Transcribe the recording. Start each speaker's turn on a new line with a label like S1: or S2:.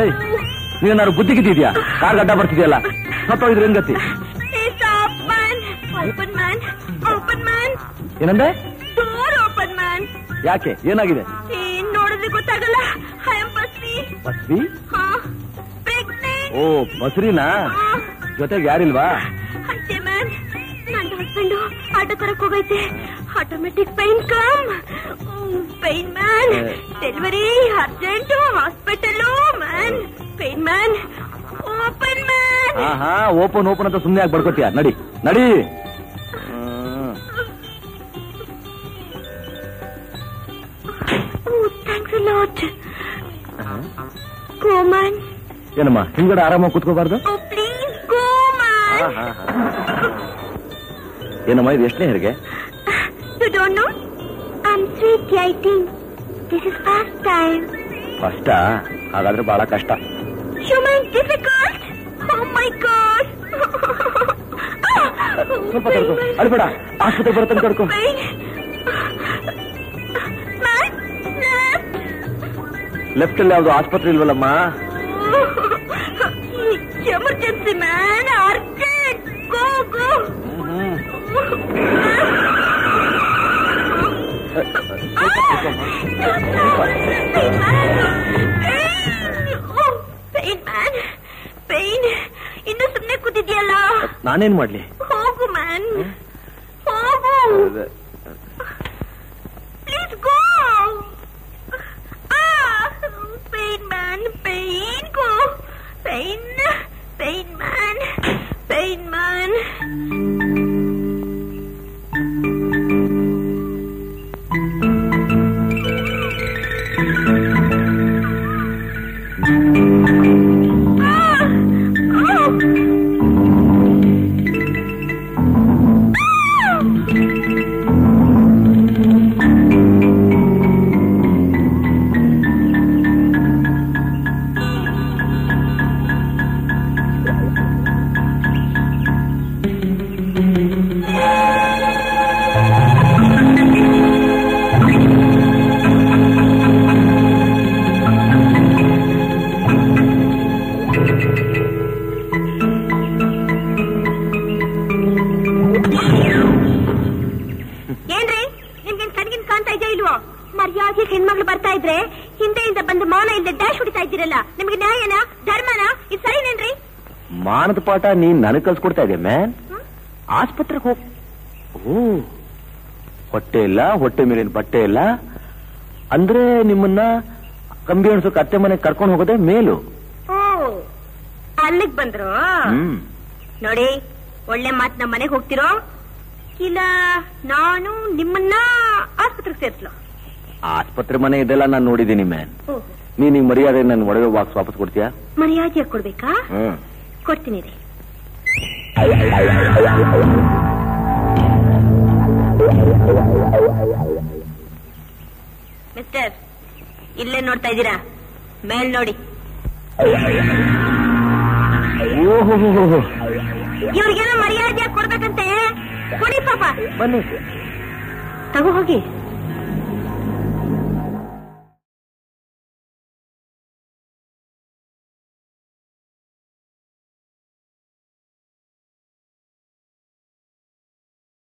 S1: ಏಯ್ ಬುದ್ಧಿ ಬುದ್ಧಿಗಿದ್ದಿದ್ಯಾ ಕಾರ್ ಗಡ್ಡ ಬರ್ತಿದ್ಯಲ್ಲ? ಸತ್ತೋಗಿದ್ರೆ ಏನ್ ಗತಿ
S2: ಏನಂದ್ರೆ ಓಪನ್ ಮ್ಯಾನ್ ಓಪನ್ ಮ್ಯಾನ್
S1: ಏನಂದೆ?
S2: ಡೋರ್ ಓಪನ್ ಮ್ಯಾನ್
S1: ಯಾಕೆ? ಏನಾಗಿದೆ?
S2: ಏನ್ ನೋಡಿದ್ರೆ ಗೊತ್ತಾಗಲ್ಲ. ಪ್ರೆಗ್ನೆಂಟ್
S1: ಓ ಬಸ್ರಿನಾ? ಜೊತೆಗೆ ಯಾರಿಲ್ವಾ?
S2: ಅಷ್ಟೇ ಮ್ಯಾನ್ ನನ್ನ ಹಸ್ಬೆಂಡು ಆಟೋ ತರಕ್ ಹೋಗೈತೆ. Automatic pain come pain man delivery urgent hospital
S1: ಹಾ ಓಪನ್ ಓಪನ್ ಅಂತ ಸುಮ್ಮನೆ ಯಾಕೆ ಬಡ್ಕೋತೀಯ ನಡಿ ನಡಿ. ಏನಮ್ಮ ಹಿಂಗಡೆ ಆರಾಮಾಗಿ ಕುತ್ಕೋಬಾರ್ದು. ಏನಮ್ಮ ಇದು ಎಷ್ಟನೇ ಹೆರಿಗೆ?
S2: ಫಸ್ಟ
S1: ಹಾಗಾದ್ರೆ ಬಹಳ ಕಷ್ಟ.
S2: Human difficult? Oh my god!
S1: ಸ್ವಲ್ಪ ತಡ್ಕೊ ಅಳ್ಬೇಡ ಆಸ್ಪತ್ರೆ ಬರತ್ತಂತ ತಡ್ಕೊ
S2: Pain. Man, left.
S1: ಲೆಫ್ಟ್ ಅಲ್ಲಿ ಯಾವ್ದು ಆಸ್ಪತ್ರೆ ಇಲ್ವಲ್ಲಮ್ಮ
S2: Emergency man, urgent. Go, go.
S1: ಹ್ಮ್.
S2: Pain. ಇನ್ನು ಸುಮ್ಮನೆ ಕೂತಿದ್ಯಲ್ಲ?
S1: ನಾನೇನ್ ಮಾಡ್ಲಿ?
S2: ಹೋಗು ಮ್ಯಾನ್. ಹೋಗು. ಇದ್ರೆ ಹಿಂದೆಯಿಂದ ಬಂದು ಮಾನ ಇಲ್ಲದೆ ಡ್ಯಾಶ್ ಹೊಡಿತಾ ಇದ್ದೀರಲ್ಲ ನಿಮ್ಗೆ ನ್ಯಾಯನ ಧರ್ಮನ? ಇದು ಸರಿನೇನ್ರಿ?
S1: ಮಾನದ ಪಾಠ ನೀನ್ ನನಗ್ ಕಲ್ಸ್ಕೊಡ್ತಾ ಇದೆಯಾ ಮ್ಯಾನ್? ಆಸ್ಪತ್ರೆಗೆ ಹೋಗ್ ಓ ಹೊಟ್ಟೆ ಇಲ್ಲ ಹೊಟ್ಟೆ ಮೇಲಿನ ಬಟ್ಟೆ ಇಲ್ಲ. ಅಂದ್ರೆ ನಿಮ್ಮನ್ನ ಕಂಬಿ ಅಣ್ಸೋಕ್ ಅತ್ತೆ ಮನೆಗೆ ಕರ್ಕೊಂಡು ಹೋಗೋದೇ ಮೇಲು?
S2: ಓ ಅಲ್ಲಿಗ್ ಬಂದ್ರು?
S1: ಹ್ಮ್.
S2: ನೋಡಿ ಒಳ್ಳೆ ಮಾತ್ ನಮ್ಮ ಮನೆಗೆ ಹೋಗ್ತಿರೋ ಇಲ್ಲ ನಾನು ನಿಮ್ಮನ್ನ ಆಸ್ಪತ್ರೆಗೆ ಸೇರ್ಸ್ಲೋ?
S1: ಆಸ್ಪತ್ರೆ ಮನೆ ಇದೆಲ್ಲ ನಾನು ನೋಡಿದ್ದೀನಿ ಮ್ಯಾನ್.
S2: ಓ
S1: ನೀನ್ ಈ ಮರ್ಯಾದೆ ನನ್ನ ಒಡವೆ ಬಾಕ್ಸ್ ವಾಪಸ್ ಕೊಡ್ತೀಯಾ?
S2: ಮರ್ಯಾದೆ ಕೊಡ್ಬೇಕಾ? ಕೊಡ್ತೀನಿ ರೀ. ಮಿಸ್ಟರ್ ಇಲ್ಲೇ ನೋಡ್ತಾ ಇದ್ದೀರಾ? ಮೇಲ್ ನೋಡಿ. ಇವ್ರಿಗೆಲ್ಲ ಮರ್ಯಾದೆ ಕೊಡ್ಬೇಕಂತೆ. ಕೊಡಿ ಪಾಪ.
S1: ಬನ್ನಿ.
S2: ತಗೋ ಹೋಗಿ.